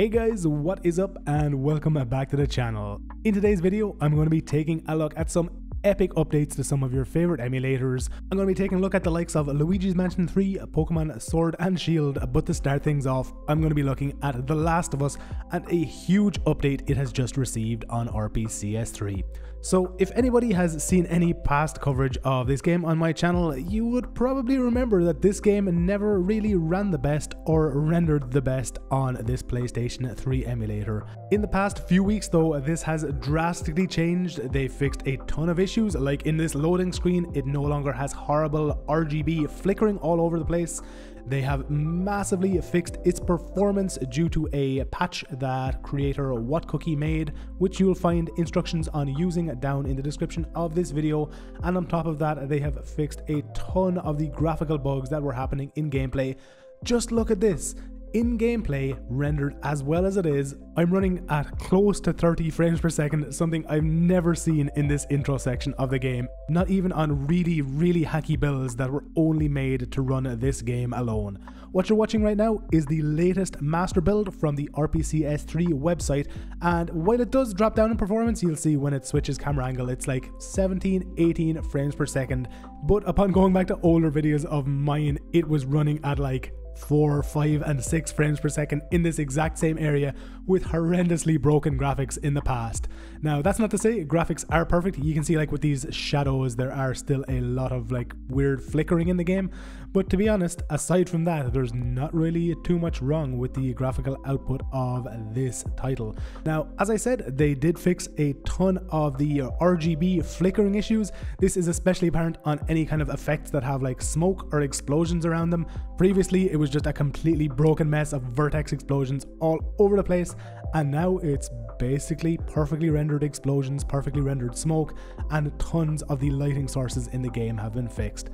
Hey guys, what is up and welcome back to the channel. In today's video, I'm going to be taking a look at some epic updates to some of your favorite emulators. I'm going to be taking a look at the likes of Luigi's Mansion 3, Pokemon Sword and Shield, but to start things off, I'm going to be looking at The Last of Us and a huge update it has just received on RPCS3. So if anybody has seen any past coverage of this game on my channel, you would probably remember that this game never really ran the best or rendered the best on this PlayStation 3 emulator. In the past few weeks though, this has drastically changed. They fixed a ton of issues, like in this loading screen, it no longer has horrible RGB flickering all over the place. They have massively fixed its performance due to a patch that creator WhatCookie made, which you'll find instructions on using down in the description of this video. And on top of that, they have fixed a ton of the graphical bugs that were happening in gameplay. Just look at this in gameplay, rendered as well as it is, I'm running at close to 30 frames per second, something I've never seen in this intro section of the game, not even on really, really hacky builds that were only made to run this game alone. What you're watching right now is the latest master build from the RPCS3 website, and while it does drop down in performance, you'll see when it switches camera angle, it's like 17, 18 frames per second, but upon going back to older videos of mine, it was running at like 4, 5 and 6 frames per second in this exact same area with horrendously broken graphics in the past. Now that's not to say graphics are perfect, you can see like with these shadows there are still a lot of like weird flickering in the game, but to be honest, aside from that there's not really too much wrong with the graphical output of this title. Now as I said, they did fix a ton of the RGB flickering issues, this is especially apparent on any kind of effects that have like smoke or explosions around them. Previously it was just a completely broken mess of vertex explosions all over the place, and now it's basically perfectly rendered explosions, perfectly rendered smoke, and tons of the lighting sources in the game have been fixed.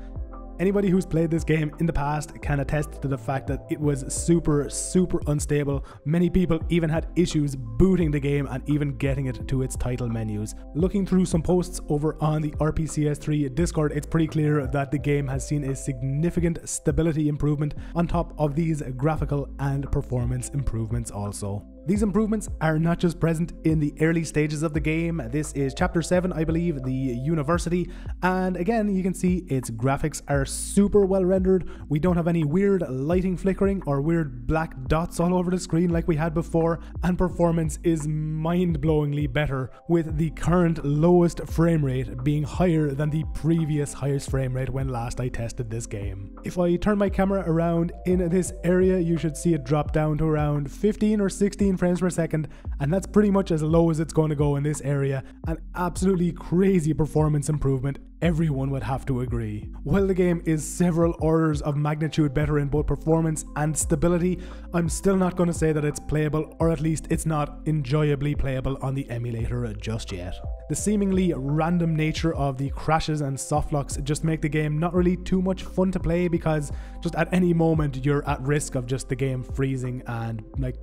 Anybody who's played this game in the past can attest to the fact that it was super, super unstable. Many people even had issues booting the game and even getting it to its title menus. Looking through some posts over on the RPCS3 Discord, it's pretty clear that the game has seen a significant stability improvement on top of these graphical and performance improvements also. These improvements are not just present in the early stages of the game, this is chapter 7 I believe, the university, and again you can see its graphics are super well rendered, we don't have any weird lighting flickering or weird black dots all over the screen like we had before, and performance is mind-blowingly better with the current lowest frame rate being higher than the previous highest frame rate when last I tested this game. If I turn my camera around in this area you should see it drop down to around 15 or 16 frames per second, and that's pretty much as low as it's going to go in this area. An absolutely crazy performance improvement, everyone would have to agree. While the game is several orders of magnitude better in both performance and stability, I'm still not going to say that it's playable, or at least it's not enjoyably playable on the emulator just yet. The seemingly random nature of the crashes and softlocks just make the game not really too much fun to play because just at any moment you're at risk of just the game freezing and like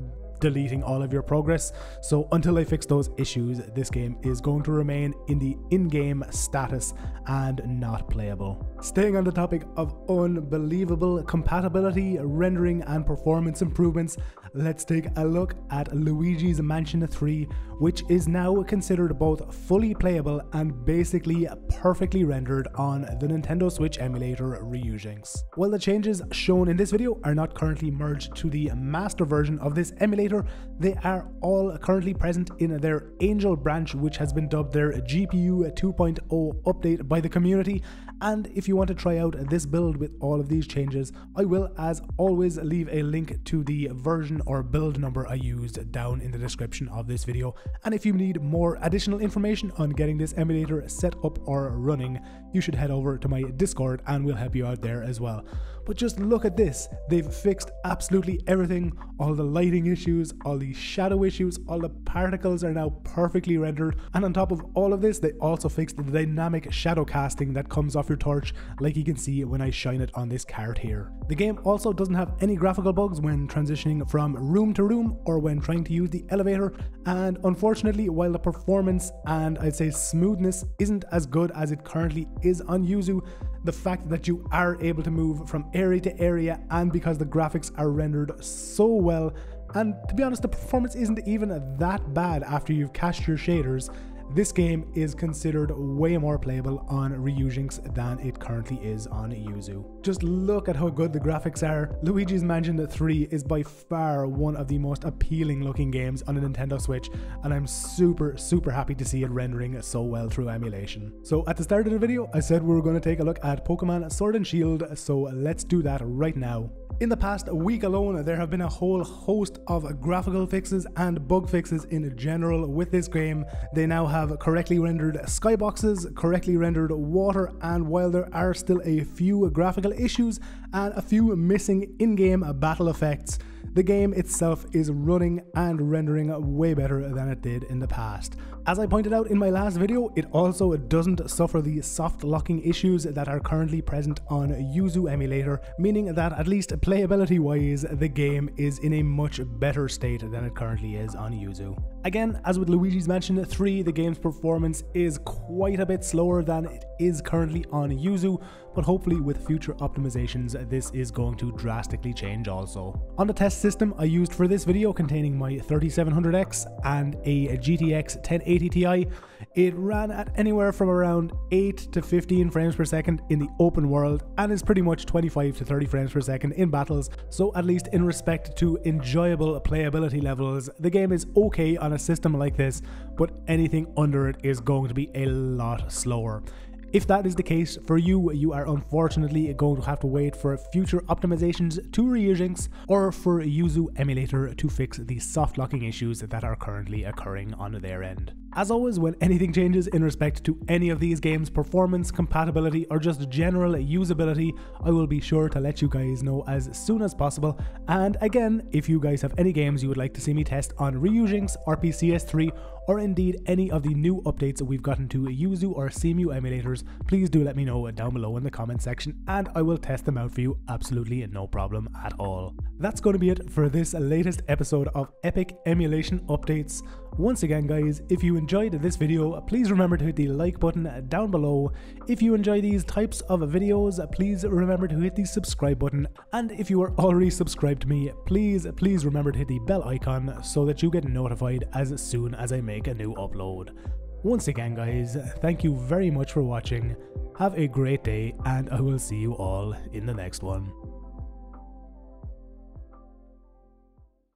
deleting all of your progress. So until I fix those issues, this game is going to remain in the in-game status and not playable. Staying on the topic of unbelievable compatibility, rendering and performance improvements, let's take a look at Luigi's Mansion 3, which is now considered both fully playable and basically perfectly rendered on the Nintendo Switch emulator Ryujinx. While the changes shown in this video are not currently merged to the master version of this emulator, they are all currently present in their Angel branch, which has been dubbed their GPU 2.0 update by the community. And if you want to try out this build with all of these changes, I will, as always, leave a link to the version or build number I used down in the description of this video. And if you need more additional information on getting this emulator set up or running, you should head over to my Discord and we'll help you out there as well. But just look at this. They've fixed absolutely everything. All the lighting issues, all the shadow issues, all the particles are now perfectly rendered. And on top of all of this, they also fixed the dynamic shadow casting that comes off your torch, like you can see when I shine it on this card here. The game also doesn't have any graphical bugs when transitioning from room to room or when trying to use the elevator. And unfortunately, while the performance and I'd say smoothness isn't as good as it currently is on Yuzu, the fact that you are able to move from area to area and because the graphics are rendered so well and to be honest, the performance isn't even that bad after you've cached your shaders this game is considered way more playable on Ryujinx than it currently is on Yuzu. Just look at how good the graphics are. Luigi's Mansion 3 is by far one of the most appealing looking games on a Nintendo Switch and I'm super super happy to see it rendering so well through emulation. So at the start of the video I said we were going to take a look at Pokemon Sword and Shield so let's do that right now. In the past week alone, there have been a whole host of graphical fixes and bug fixes in general with this game. They now have correctly rendered skyboxes, correctly rendered water, and while there are still a few graphical issues and a few missing in-game battle effects, the game itself is running and rendering way better than it did in the past. As I pointed out in my last video, it also doesn't suffer the soft locking issues that are currently present on Yuzu emulator, meaning that at least playability wise, the game is in a much better state than it currently is on Yuzu. Again, as with Luigi's Mansion 3, the game's performance is quite a bit slower than it is currently on Yuzu, but hopefully with future optimizations this is going to drastically change also. On the test system I used for this video containing my 3700X and a GTX 1080 Ti, it ran at anywhere from around 8 to 15 frames per second in the open world and is pretty much 25 to 30 frames per second in battles, so at least in respect to enjoyable playability levels, the game is okay on a system like this, but anything under it is going to be a lot slower. If that is the case for you, you are unfortunately going to have to wait for future optimizations to Ryujinx or for Yuzu emulator to fix the soft locking issues that are currently occurring on their end. As always, when anything changes in respect to any of these games' performance, compatibility, or just general usability, I will be sure to let you guys know as soon as possible. And again, if you guys have any games you would like to see me test on Ryujinx, RPCS3, or indeed any of the new updates we've gotten to Yuzu or Cemu emulators, please do let me know down below in the comment section and I will test them out for you absolutely no problem at all. That's going to be it for this latest episode of Epic Emulation Updates. Once again guys, if you enjoyed this video, please remember to hit the like button down below. If you enjoy these types of videos, please remember to hit the subscribe button. And if you are already subscribed to me, please, please remember to hit the bell icon so that you get notified as soon as I make a new upload. Once again guys, thank you very much for watching, have a great day and I will see you all in the next one.